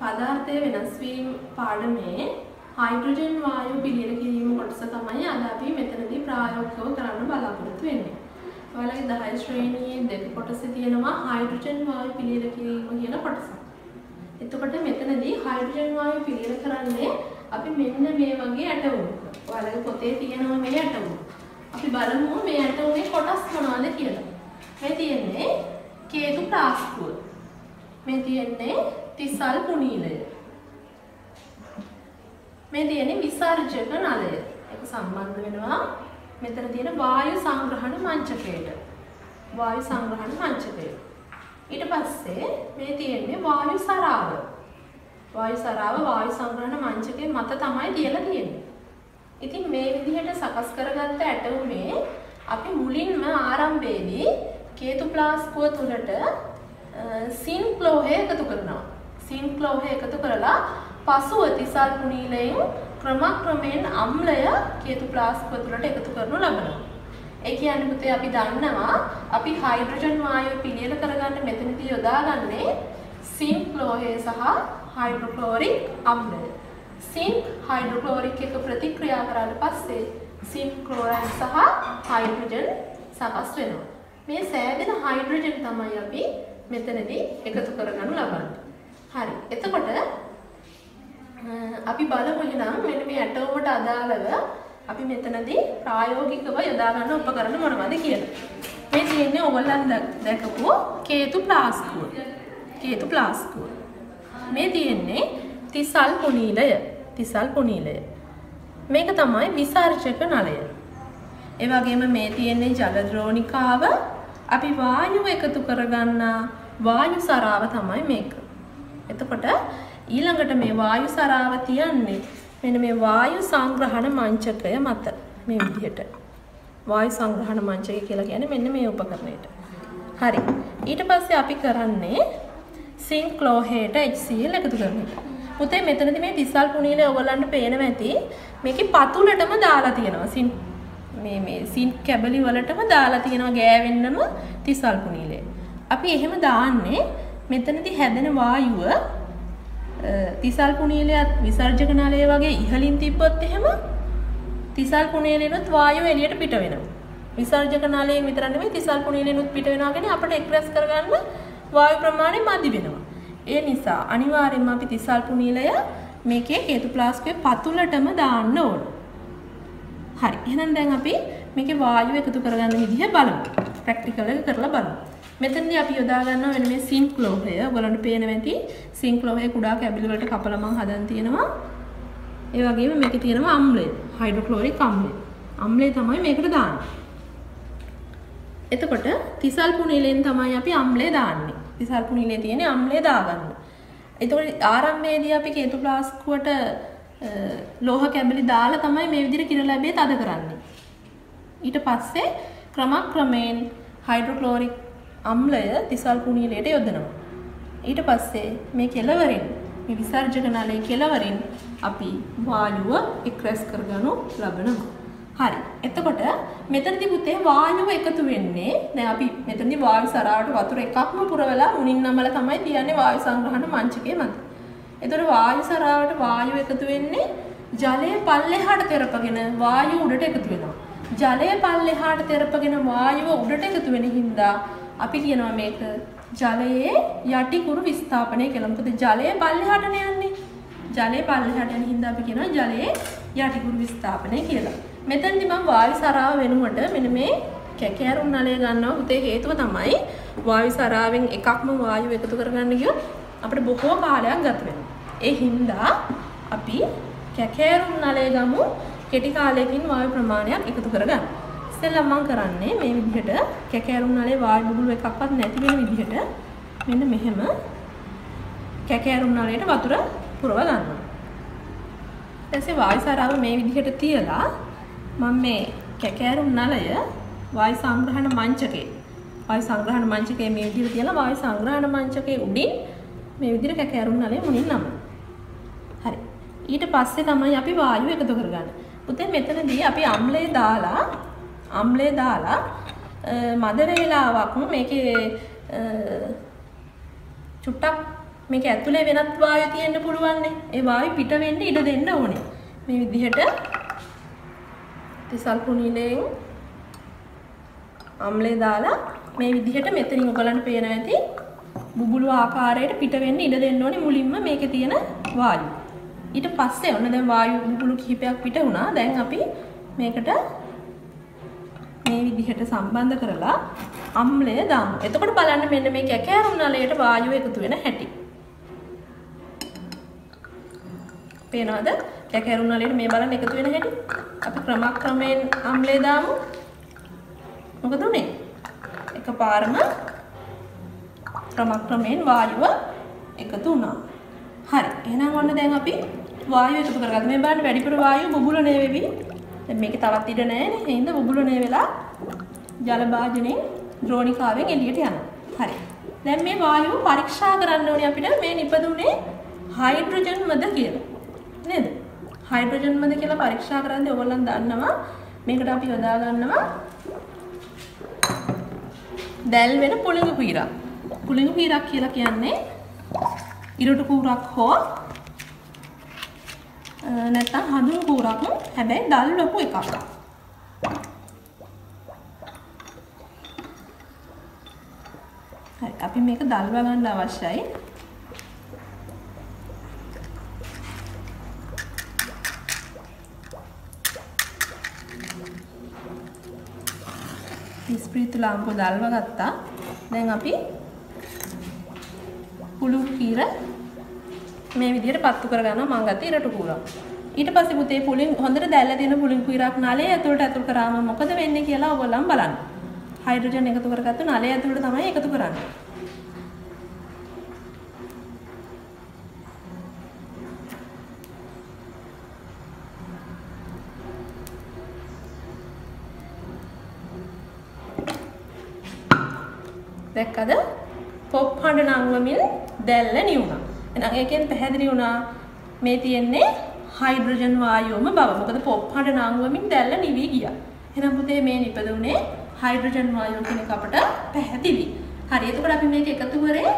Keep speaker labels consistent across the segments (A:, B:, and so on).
A: පදාර්ථය වෙනස් වීම පාඩමේ හයිඩ්‍රජන් වායු පිළියෙල කිරීම කොටස තමයි අද අපි මෙතනදී ප්‍රායෝගිකව කරන්න බලාපොරොත්තු වෙන්නේ. ඔයාලගේ 10 ශ්‍රේණියේ දෙක කොටසේ තියෙනවා හයිඩ්‍රජන් වායු පිළියෙල කිරීම කියන කොටස. එතකොට මෙතනදී හයිඩ්‍රජන් වායු පිළියෙල කරන්නේ අපි මෙන්න මේ වගේ ඇටවුමක්. ඔයාලගේ පොතේ තියෙනවා මේ ඇටවුම. අපි බලමු මේ ඇටවුමේ කොටස් මොනවද කියලා. මේ තියෙන්නේ කේතු ප්ලාස්කුව. මේ තියෙන්නේ තිසල් පුනීලය. මේ තියෙන්නේ විසර්ජක නලය. ඒක සම්බන්ධ වෙනවා මෙතන තියෙන වායු සංග්‍රහණ මංචකයට. වායු සංග්‍රහණ මංචකය. ඊට පස්සේ මේ තියෙන්නේ වායු සරාව. වායු සරාව වායු සංග්‍රහණ මංචකයේ මත තමයි තියලා තියෙන්නේ. ඉතින් මේ විදිහට සකස් කරගත්ත ඇටවුමේ අපි මුලින්ම ආරම්භයේදී කේතුප්ලාස්කුව තුලට සින්ක්ලෝහය එකතු කරනවා. සින්ක්ලෝහය එකතු කරලා පසුව තිසල් කුණීලයෙන් ක්‍රමක්‍රමයෙන් අම්ලය කේතුප්ලාස්කුව තුලට එකතු කරනු ලබනවා. ඒ කියන්නේ පුතේ අපි දන්නවා අපි හයිඩ්‍රජන් වායුව පිළියෙල කරගන්න මෙතනදී යොදාගන්නේ සින්ක්ලෝහය සහ හයිඩ්‍රොක්ලෝරික් අම්ලය. සින්ක් හයිඩ්‍රොක්ලෝරික් එක ප්‍රතික්‍රියා කරාට පස්සේ සින්ක් ක්ලෝරයිඩ් සහ හයිඩ්‍රජන් සකස් වෙනවා. මේ සෑදෙන හයිඩ්‍රජන් තමයි අපි මෙතනදී එකතු කරගනු ලබන්නේ. හරි. එතකොට අපි බලමු එහෙනම් මෙන්න මේ ඇටෝමට අදාළව අපි මෙතනදී ප්‍රායෝගිකව යොදා ගන්න උපකරණ මොනවද කියලා. මේ තියෙන්නේ ඔයගොල්ලන් දැකපු කේතු ප්ලාස්කුව. කේතු ප්ලාස්කුව. මේ තියෙන්නේ තිසල් පුනීලය. තිසල් පුනීලය. මේක තමයි විසර්ජක නලය. ඒ වගේම මේ තියෙන්නේ ජල ද්‍රෝණිකාව. අපි වායුව එකතු කරගන්නා වායු සරාව තමයි මේක. එතකොට ඊළඟට මේ වායු සරාව තියන්නේ මෙන්න මේ වායු සංග්‍රහණ මංචකය මත මේ විදිහට. වායු සංග්‍රහණ මංචකය කියලා කියන්නේ මෙන්න මේ උපකරණයට. හරි. ඊට පස්සේ අපි කරන්නේ සින්ක් ලෝහයට HCl එකතු කරන එක. පුතේ මෙතනදී මේ තිසල් පුනීලය ඔයගලන්ට පේනවා ඇති. මේකේ පතුලටම දාලා තියෙනවා. සින් මේ මේ සින් කැබලි වලටම දාලා තියෙනවා ගෑවෙන්නම තිසල් පුනීලය. අපි එහෙම දාන්නේ මෙතනදී හැදෙන වායුව තිසල් පුනීලයත් විසර්ජක නලය වගේ ඉහළින් තිබ්බොත් එහෙම තිසල් පුනීලෙනුත් වායුව එළියට පිට වෙනවා. විසර්ජක නලයෙන් විතර නෙමෙයි තිසල් පුනීලෙනුත් පිට වෙනවා කියන්නේ අපිට එක්ස්ප්‍රෙස් කරගන්න වායු ප්‍රමාණය මදි වෙනවා. ඒ නිසා අනිවාර්යයෙන්ම අපි තිසල් පුනීලය මේකේ හේතු ප්ලාස්කුවේ පතුලටම දාන්න ඕන. හරි. එහෙනම් දැන් අපි මේකේ වායුව එකතු කරගන්න විදිහ බලමු. ප්‍රැක්ටිකල් එක කරලා බලමු. මෙතනදී අපි යොදා ගන්නවා වෙන මේ සින්ක් ලෝහය. ඔයගලන්ට පේනවා ඇති සින්ක් ලෝහය කුඩා කැබලි වලට කපලා මම හදන් තියෙනවා. ඒ වගේම මේකේ තියෙනවා අම්ලය. හයිඩ්‍රොක්ලෝරික් අම්ලය. අම්ලය තමයි මේකට දාන්නේ. එතකොට තිසල් පුනිලෙන් තමයි අපි අම්ලය දාන්නේ. තිසල් පුනිලේ තියෙන අම්ලය දාගන්න. එතකොට ආරම්භයේදී අපි කේතු ප්ලාස්කුවට ලෝහ කැබලි දාලා තමයි මේ විදිහට කිර ලැබේ තද කරන්නේ. ඊට පස්සේ ක්‍රමක්‍රමයෙන් හයිඩ්‍රොක්ලෝරික් අම්ලය තිසල් කුණීලයට යොදනවා. ඊට පස්සේ මේ කෙලවරින් මේ විසර්ජක නලයේ කෙලවරින් අපි වායුව එක්රැස් කරගනු ලබනවා. හරි. එතකොට මෙතනදී පුතේ වායුව එකතු වෙන්නේ දැන් අපි මෙතනදී වායු සරාවට වතුර එකක්ම පුරවලා මුණින් නමලා තමයි තියන්නේ වායු සංග්‍රහණ මංචකයේ මත. එතකොට වායු සරාවට වායුව එකතු වෙන්නේ ජලය පල්ලෙහාට තෙරපගෙන වායුව උඩට එකතු වෙනවා. ජලය පල්ලෙහාට තෙරපගෙන වායුව උඩට එකතු වෙන හින්දා අපි කියනවා මේක ජලයේ යටිකුරු විස්ථාපනය කියලා. මොකද ජලය පල්ලෙහාටනේ යන්නේ. ජලය පල්ලෙහාට යන හින්දා අපි කියනවා ජලයේ යටිකුරු විස්ථාපනය කියලා. මෙතනදි මම වායු සරාව වෙනුවට මෙන්න මේ කැකෑරුම් නලය ගන්නවා. උතේ හේතුව තමයි වායු සරාවෙන් එකක්ම වායුව එකතු කරගන්න ගියොත් අපිට බොහෝ කාලයක් ගත වෙනවා. ඒ හින්දා අපි කැකෑරුම් නලය ගමු කෙටි කාලයකින් වායු ප්‍රමාණයක් එකතු කරගන්න. ඉස්සෙල්ලා මම කරන්නේ මේ විදිහට කැකෑරුම් නලේ වායු බුබුලු එකක්වත් නැති වෙන විදිහට මෙන්න මෙහෙම කැකෑරුම් නලයට වතුර පුරව ගන්නවා. ඊටසේ වායු සරාව මේ විදිහට තියලා මම මේ කැකෑරුම් නලය වායු සංග්‍රහණ මංචකේ වායු සංග්‍රහණ මංචකේ මේ විදිහට තියලා වායු සංග්‍රහණ මංචකේ උඩින් මේ විදිහට කැකෑරුම් නලය මුණින් නම. හරි. ඊට පස්සේ තමයි අපි වායුව එකතු කරගන්නේ. පුතේ මෙතනදී අපි අම්ලය දාලා අම්ලය දාලා මද වේලාවක් මේකේ චුට්ටක් මේක ඇතුලේ වෙනත් වායු තියෙන්න පුළුවන්නේ. ඒ වායු පිට වෙන්න ඉඩ දෙන්න ඕනේ. මේ විදිහට තිසල්පු නිලයෙන් අම්ලේ දාලා මේ විදිහට මෙතනින් ඔයගලන්ට පේනවා ඇති බුබුලු ආකාරයට පිට වෙන්න ඉඩ දෙන්න ඕනේ මුලින්ම මේකේ තියෙන වායු. ඊට පස්සේ ඔන්න දැන් වායු බුබුලු කිහිපයක් පිට වුණා. දැන් අපි මේකට මේ විදිහට සම්බන්ධ කරලා අම්ලය දාමු. එතකොට බලන්න මෙන්න මේ කැකෑරුම් නලයට වායුව එකතු වෙන හැටි. පේනවද? කැකෑරුම් නලයට මේ බලන්න එකතු වෙන හැටි. අපි ක්‍රමක්‍රමයෙන් අම්ලය දාමු. මොකද උනේ? එකපාරම ක්‍රමක්‍රමයෙන් වායුව එකතු වුණා. හරි. එහෙනම් ඔන්න දැන් අපි වායුව එකතු කරගත්තා. මේ බලන්න වැඩිපුර වායුව බුබුලනේ වෙවි. දැන් මේකේ තවත් ඉඩ නැහැ නේ. ඒ හින්දා බුබුලනේ වෙලා ජල භාජනයෙන් ද්‍රෝණිකාවෙන් එළියට යනවා. හරි. දැන් මේ වායුව පරීක්ෂා කරන්න ඕනේ අපිට මේ නිපදුනේ හයිඩ්‍රජන්මද කියලා. නේද? හයිඩ්‍රජන්මද කියලා පරීක්ෂා කරද්දී ඔයගොල්ලන් දන්නවා මේකට අපි යොදා ගන්නවා දැල් වෙන පුළිඟු පීරක්. පුළිඟු පීරක් කියලා කියන්නේ ඉරටු කූරක් හෝ නැත්තම් හඳුන් කූරක් හැබැයි දල් ලොකු එකක්. හරි අපි මේක දල්වා ගන්න අවශ්‍යයි. ඉස්ප්‍රීතු ලාම්පුව දල්වා ගත්තා. දැන් අපි පුළු කීර මේ විදිහට පත්තු කරගන්නවා මං ගත්තේ ඉරටු කූරක්. ඊට පස්සේ පුතේ පුලින් හොඳට දැල්ලා තියෙන පුලින් කීරක් නලේ ඇතුළට ඇතුල් කරාම මොකද වෙන්නේ කියලා ඔයගොල්ලන් බලන්න. හයිඩ්‍රජන් එකතු කරගත්තු නලය ඇතුළට තමයි එකතු කරන්නේ. දැක්කද? පොප් හඬ නංවමින් දැල්ල නිවුණා. එහෙනම් ඒකෙන් පැහැදිලි වුණා මේ තියෙන්නේ හයිඩ්‍රජන් වායුවම බව. මොකද පොප් හඬ නංවමින් දැල්ල නිවි ගියා. එහෙනම් පුතේ මේ නිපදුනේ හයිඩ්‍රජන් වායුව කියන එක අපට පැහැදිලි. හරි. එතකොට අපි මේක එකතු කරේ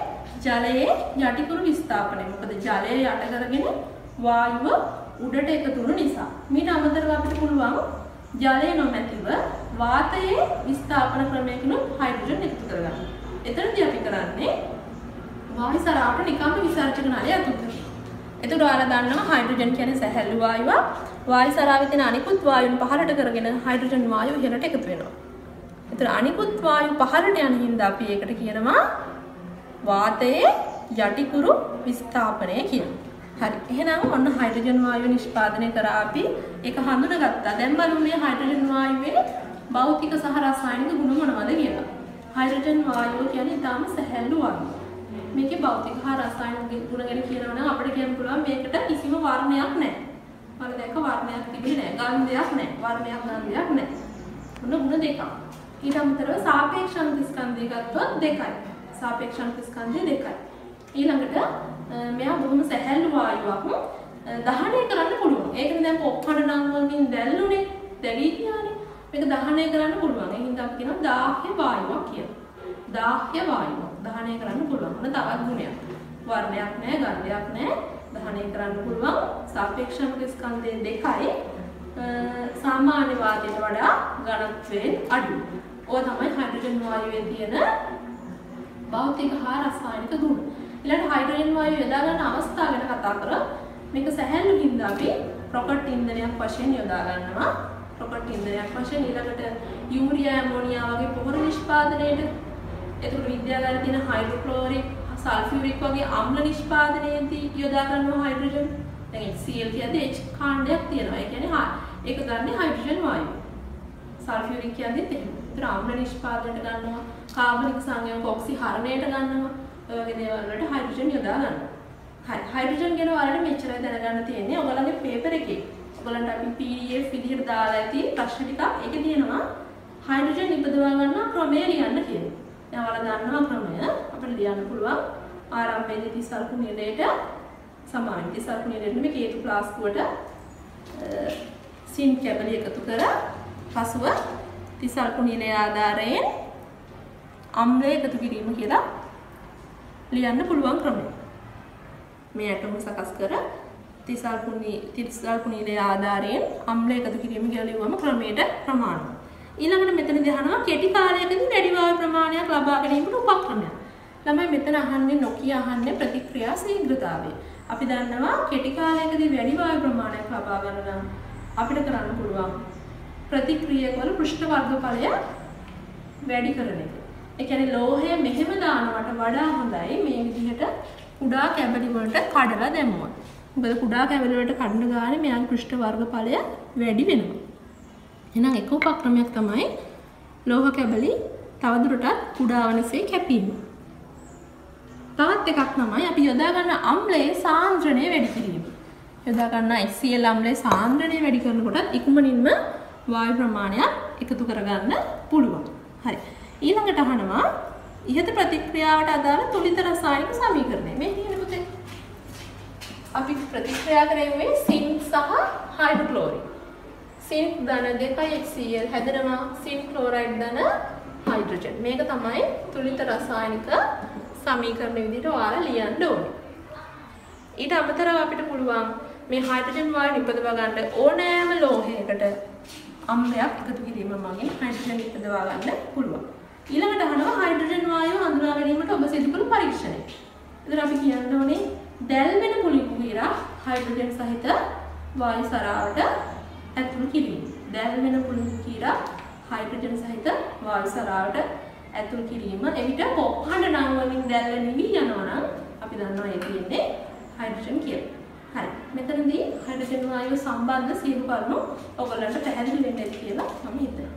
A: ජලයේ යටිකුරු විස්ථාපනය. මොකද ජලය යට කරගෙන වායුව උඩට එකතු වුණු නිසා. මීට අමතරව අපිට පුළුවන් ජලය නොමැතිව වාතයේ විස්ථාපන ක්‍රමයකිනුත් හයිඩ්‍රජන් එකතු කරගන්න. එතනදී අපි කරන්නේ වායු සරාවට නිකම්ම විසර්ජක නලය ඇතුල් කරනවා. එතකොට ඔයාලා දන්නවා හයිඩ්‍රජන් කියන්නේ සැහැල්ලු වායුවක්. වායු සරාවේ තියෙන අනිකුත් වායුන් පහළට කරගෙන හයිඩ්‍රජන් වායුව ඉහළට එකතු වෙනවා. එතකොට අනිකුත් වායු පහළට යන හින්දා අපි ඒකට කියනවා වාතයේ යටිකුරු විස්ථාපනය කියලා. හරි. එහෙනම් ඔන්න හයිඩ්‍රජන් වායුව නිෂ්පාදනය කරා අපි ඒක හඳුනගත්තා. දැන් බලමු මේ හයිඩ්‍රජන් වායුවේ භෞතික සහ රසායනික ගුණ මොනවද කියලා. හයිඩ්‍රජන් වායුව කියන්නේ ඊටාම සැහැල්ලු වායුවක්. මේකේ භෞතික හා රසායනික ගුණ ගැන කියනවා නම් අපිට කියන්න පුළුවන් මේකට කිසිම වර්ණයක් නැහැ. මම දැක්ක වර්ණයක් තිබෙන්නේ නැහැ. ගන්ධයක් නැහැ. වර්ණයක් ගන්ධයක් නැහැ. මොන ගුණ දෙකක්. ඊට අමතරව සාපේක්ෂ අන්තිස්කන්ධය ගත්තොත් දෙකයි. සාපේක්ෂ අන්තිස්කන්ධය දෙකයි. ඊළඟට මෙයා බොහොම සැහැල්ලු වායුවක් දහනය කරන්න පුළුවන්. ඒකනේ දැන් පොක්කඩ නම් වලින් දැල්ලුනේ. දැවි කියන්නේ. මේක දහනය කරන්න පුළුවන්. ඒ හින්දා අපි කියනවා දාහ්‍ය වායුවක් කියලා. දාහ්‍ය වායුවක්. දහනය කරන්න පුළුවන්. මොන තවත් ගුණයක්. වර්ණයක් නැහැ, ගන්ධයක් නැහැ. දහනය කරන්න පුළුවන්. සාපේක්ෂ ස්කන්ධය දෙකයි. සාමාන්‍ය වාතයට වඩා ඝනත්වයෙන් අඩු. ඕවා තමයි හයිඩ්‍රජන් වායුවේ තියෙන භෞතික හා රසායනික ගුණ. ඊළඟ හයිඩ්‍රජන් වායුව යොදා ගන්න අවස්ථාව ගැන කතා කරා. මේක සැහැල්ලු හින්දා අපි රොකට් ඉන්ධනයක් වශයෙන් යොදා ගන්නවා. රොකට් ඉන්ධනයක් වශයෙන් ඊළඟට යූරියා ඇමෝනියා වගේ පොහොර නිෂ්පාදනයේට එතකොට විද්‍යාගාරයේ තියෙන හයිඩ්‍රොක්ලෝරික් සල්ෆියුරික් වගේ අම්ල නිෂ්පාදනයේදී යොදා ගන්නවා හයිඩ්‍රජන්. දැන් HCl කියන්නේ H කාණ්ඩයක් තියෙනවා. ඒ කියන්නේ ඒක ගන්නේ හයිඩ්‍රජන් වායුව. සල්ෆියුරික් කියන්නේ එහෙම. ඒතර අම්ල නිෂ්පාදනයට ගන්නවා. කාබනික සංයෝග ඔක්සිහරණයට ගන්නවා. ඔය වගේ දේවල් වලට හයිඩ්‍රජන් යොදා ගන්නවා. හරි. හයිඩ්‍රජන් ගැන ඔයාලට මෙච්චරයි දැනගන්න තියෙන්නේ. ඔයගොල්ලන්ගේ පේපර් එකේ. ඔයගොල්ලන්ට අපි PDF විදිහට දාලා ඇති ප්‍රශ්න ටිකක් ඒකේ තියෙනවා. හයිඩ්‍රජන් නිපදවා ගන්න ක්‍රමය ලියන්න කියලා. දැන් ඔයාලා දන්නවා ක්‍රමය. අපිට ලියන්න පුළුවන්. ආරම්භයේදී තිසල්පු නිලයට සමාන තිසල්පු නිලයට මේ හේතු ප්ලාස්කුවට සින් කැබලි එකතු කර පසුව තිසල්පු නිලය ආධාරයෙන් අම්ලය එකතු කිරීම කියලා ලියන්න පුළුවන් ක්‍රමය. මේ ඇටම සකස් කර තිසල්පුනි තිසල්පුනිලේ ආධාරයෙන් අම්ල එකතු කිරීම කියලා ලිව්වම ක්‍රමයට ප්‍රමාණවත්. ඊළඟට මෙතනදී අහනවා කෙටි කාලයකදී වැඩි වායු ප්‍රමාණයක් ලබා ගැනීමට උපක්‍රමයක්. ළමයි මෙතන අහන්නේ නොකිය අහන්නේ ප්‍රතික්‍රියා ශීඝ්‍රතාවය. අපි දන්නවා කෙටි කාලයකදී වැඩි වායු ප්‍රමාණයක් ලබා ගන්න නම් අපිට කරන්න පුළුවන් ප්‍රතික්‍රියක වල පෘෂ්ඨ වර්ගඵලය වැඩි කරන එක. ඒ කියන්නේ ලෝහය මෙහෙම දානවට වඩා හොඳයි මේ විදිහට කුඩා කැබලි වලට කඩලා දැම්මොත්. මොකද කුඩා කැබලි වලට කඩන ගානේ මෙයාගේ පෘෂ්ඨ වර්ගඵලය වැඩි වෙනවා. එහෙනම් එක උපක්‍රමයක් තමයි ලෝහ කැබලි තවදුරටත් කුඩා වනසේ කැපීම. තවත් එකක් තමයි අපි යොදා ගන්න අම්ලයේ සාන්ද්‍රණය වැඩි කිරීම. යොදා ගන්න HCl අම්ලයේ සාන්ද්‍රණය වැඩි කරනකොට ඉක්මනින්ම වායු ප්‍රමාණයක් එකතු කරගන්න පුළුවන්. හරි. ඊළඟට අහනවා ඉහත ප්‍රතික්‍රියාවට අදාළ තුලිත රසායනික සමීකරණය. මේ තියෙන පුතේ. අපි ප්‍රතික්‍රියා කරන්නේ සින් සහ හයිඩ්‍රොක්ලෝරින්. සින් ධන 2යි HCl හැදෙනවා සින් ක්ලෝරයිඩ් ධන හයිඩ්‍රජන්. මේක තමයි තුලිත රසායනික සමීකරණ විදිහට ඔයාලා ලියන්න ඕනේ. ඊට අමතරව අපිට පුළුවන් මේ හයිඩ්‍රජන් වායු නිපදවා ගන්න ඕනෑම ලෝහයකට අම්ලයක් එකතු කිරීම මගින් හයිඩ්‍රජන් නිපදවා ගන්න පුළුවන්. ඊළඟට අහනවා හයිඩ්‍රජන් වායුව හඳුනා ගැනීමට ඔබ සිදු කළ පරීක්ෂණය. ඉතින් අපි කියන්න ඕනේ දැල් වෙන කුලිකු කිරා හයිඩ්‍රජන් සහිත වායු සරාවට ඇතුළු කිරීම. දැල් වෙන කුලිකු කිරා හයිඩ්‍රජන් සහිත වායු සරාවට ඇතුළු කිරීම. එවිට පොක්හඬ නම් වලින් දැල් නිවි යනවා නම් අපි දන්නවා ඒ තියෙන්නේ හයිඩ්‍රජන් කියලා. හරි. මෙතනදී හයිඩ්‍රජන් වායුව සම්බන්ධ සියලු කරුණු ඔයගොල්ලන්ට පැහැදිලි වෙන්න ඇති කියලා මම හිතනවා.